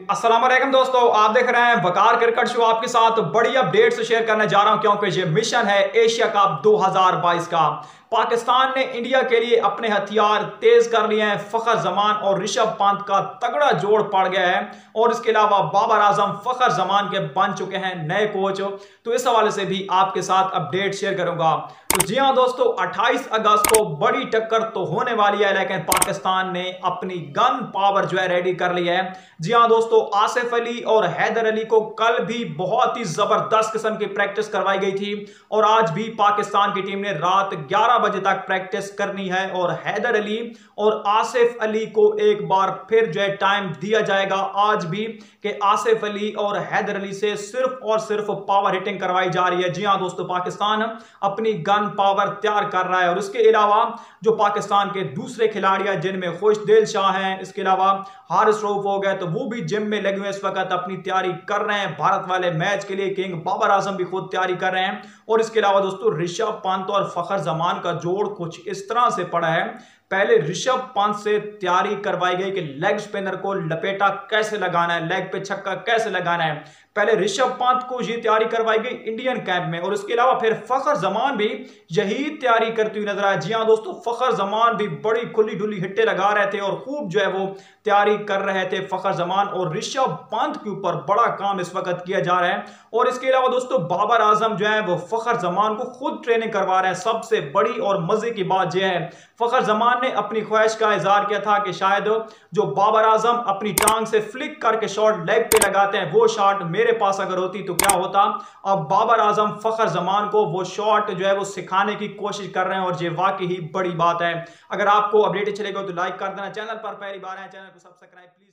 वालेकुम दोस्तों, आप देख रहे हैं वकार क्रिकेट शो आपके साथ। बड़ी अपडेट्स शेयर करने जा रहा हूँ, क्योंकि ये मिशन है एशिया कप 2022 का। पाकिस्तान ने इंडिया के लिए अपने हथियार तेज कर लिए हैं। फखर जमान और ऋषभ पंत का तगड़ा जोड़ पड़ गया है और इसके अलावा बाबर आज़म फखर जमान के बन चुके हैं नए कोच। तो इस हवाले से भी आपके साथ अपडेट शेयर करूँगा। तो जी हाँ दोस्तों 28 अगस्त को बड़ी टक्कर तो होने वाली है, लेकिन पाकिस्तान ने अपनी गन पावर जो है रेडी कर ली है। जी हाँ दोस्तों, आसिफ अली और हैदर अली को कल भी बहुत ही ज़बरदस्त किस्म की प्रैक्टिस करवाई गई थी और आज भी पाकिस्तान की टीम ने रात 11 बजे तक प्रैक्टिस करनी है और हैदर अली और आसिफ अली को एक बार फिर जो है टाइम दिया जाएगा। आज भी कि आसिफ अली और हैदर अली से सिर्फ़ और सिर्फ़ पावर हिटिंग करवाई जा रही है। जी हाँ दोस्तों, पाकिस्तान अपनी गन पावर तैयार कर रहा है और इसके अलावा जो पाकिस्तान के दूसरे खिलाड़ी हैं, जिनमें खुश दिल शाह हैं, इसके अलावा हारिस रऊफ हो गए तो वो भी जिम में लगे हुए इस वक्त अपनी तैयारी कर रहे हैं। भारत वाले मैच के लिए किंग बाबर आज़म भी खुद तैयारी कर रहे हैं। और इसके अलावा दोस्तों ऋषभ पंत और फखर जमान का जोड़ कुछ इस तरह से पड़ा है। पहले ऋषभ पंत से तैयारी करवाई गई कि लेग स्पिनर को लपेटा कैसे लगाना है लेग पे छक्का कैसे लगाना है। पहले ऋषभ पंत को ये तैयारी करवाई गई इंडियन कैंप में और इसके अलावा फिर फखर जमान भी यही तैयारी करती हुई नज़र आए जी हाँ दोस्तों, फखर जमान भी बड़ी खुली ढुली हिट्टे लगा रहे थे और खूब जो है वो तैयारी कर रहे थे फखर जमान और ऋषभ पंत के ऊपर बड़ा काम इस वक्त किया जा रहा है। और इसके अलावा दोस्तों, बाबर आज़म जो है वो फखर जमान को खुद ट्रेनिंग करवा रहे हैं। सबसे बड़ी और मज़े की बात यह है, फखर जमान ने अपनी ख्वाहिश का इजहार किया था कि शायद जो बाबर आज़म अपनी टांग से फ्लिक करके शॉट लेग पे लगाते हैं, वो शॉट मेरे पास अगर होती तो क्या होता? अब बाबर आज़म फखर जमान को वो शॉट जो है वो सिखाने की कोशिश कर रहे हैं और ये वाकई ही बड़ी बात है। अगर आपको अपडेट अच्छे लगे तो लाइक कर देना, चैनल पर पहली बार है, चैनल को सब्सक्राइब प्लीज़